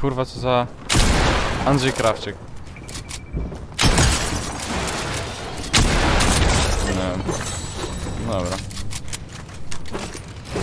Kurwa, co za... Andrzej Krawczyk. No. Dobra.